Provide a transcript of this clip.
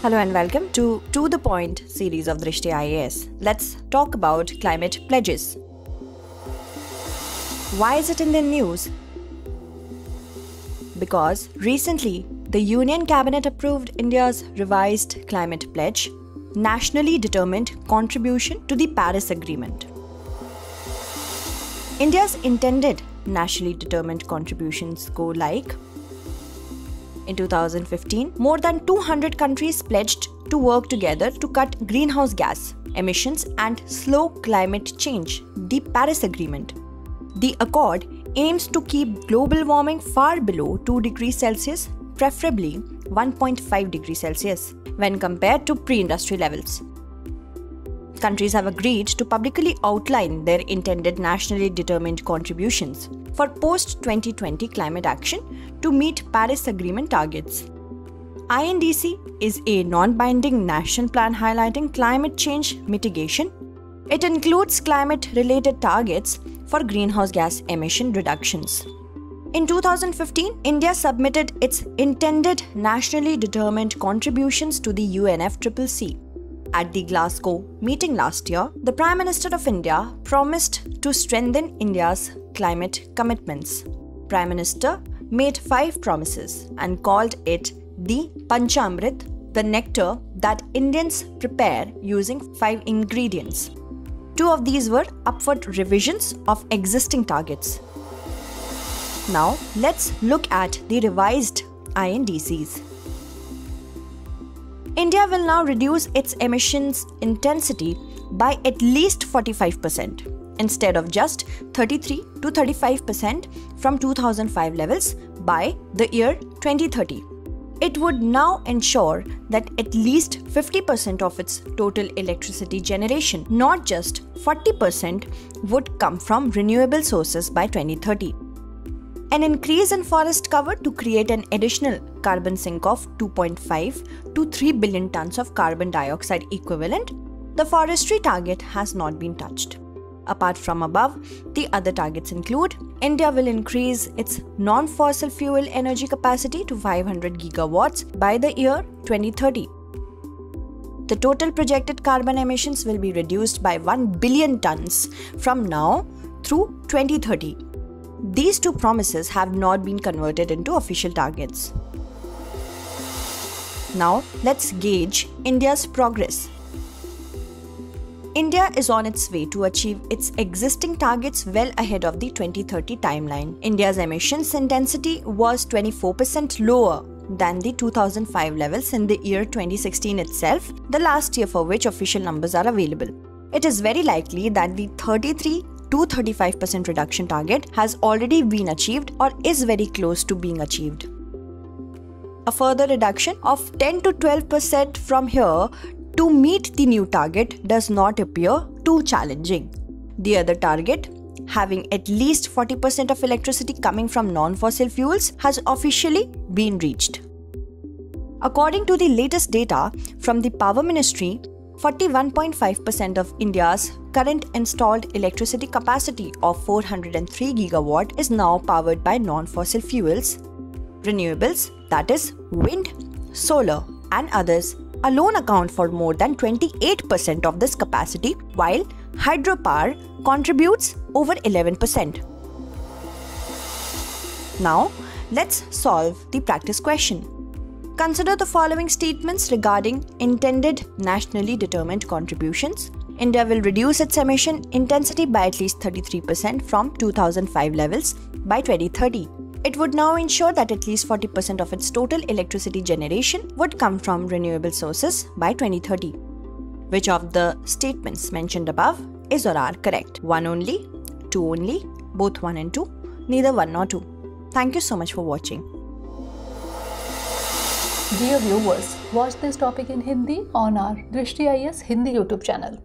Hello and welcome to To the Point series of Drishti IAS. Let's talk about climate pledges. Why is it in the news? Because recently the Union Cabinet approved India's revised climate pledge, nationally determined contribution to the Paris Agreement. India's intended nationally determined contributions go like in 2015, more than 200 countries pledged to work together to cut greenhouse gas emissions and slow climate change, the Paris Agreement. The accord aims to keep global warming far below 2 degrees Celsius, preferably 1.5 degrees Celsius, when compared to pre industrial levels countries have agreed to publicly outline their intended nationally determined contributions for post 2020 climate action to meet Paris Agreement targets. INDC is a non binding national plan highlighting climate change mitigation. It includes climate related targets for greenhouse gas emission reductions. In 2015, India submitted its intended nationally determined contributions to the UNFCCC. At the Glasgow meeting last year, the Prime Minister of India promised to strengthen India's climate commitments. Prime Minister made five promises and called it the Panchamrit, the nectar that Indians prepare using five ingredients. Two of these were upward revisions of existing targets. Now, let's look at the revised INDCs. India will now reduce its emissions intensity by at least 45% instead of just 33 to 35% from 2005 levels by the year 2030. It would now ensure that at least 50% of its total electricity generation, not just 40%, would come from renewable sources by 2030. An increase in forest cover to create an additional carbon sink of 2.5 to 3 billion tons of carbon dioxide equivalent, the forestry target has not been touched. Apart from above, the other targets include India will increase its non fossil fuel energy capacity to 500 gigawatts by the year 2030. The total projected carbon emissions will be reduced by 1 billion tons from now through 2030. These two promises have not been converted into official targets. Now, let's gauge India's progress. India is on its way to achieve its existing targets well ahead of the 2030 timeline. India's emissions intensity was 24% lower than the 2005 levels in the year 2016 itself, the last year for which official numbers are available. It is very likely that the 33 to 35% reduction target has already been achieved or is very close to being achieved. A further reduction of 10 to 12% from here to meet the new target does not appear too challenging. The other target, having at least 40% of electricity coming from non fossil fuels, has officially been reached. According to the latest data from the Power Ministry, 41.5% of India's current installed electricity capacity of 403 gigawatt is now powered by non-fossil fuels, renewables that is wind, solar and others alone account for more than 28% of this capacity while hydropower contributes over 11%. Now, let's solve the practice question. Consider the following statements regarding intended nationally determined contributions. India will reduce its emission intensity by at least 33% from 2005 levels by 2030. It would now ensure that at least 40% of its total electricity generation would come from renewable sources by 2030. Which of the statements mentioned above is or are correct? One only, two only, both one and two, neither one nor two. Thank you so much for watching. Dear viewers, watch this topic in Hindi on our Drishti IAS Hindi YouTube channel.